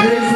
There's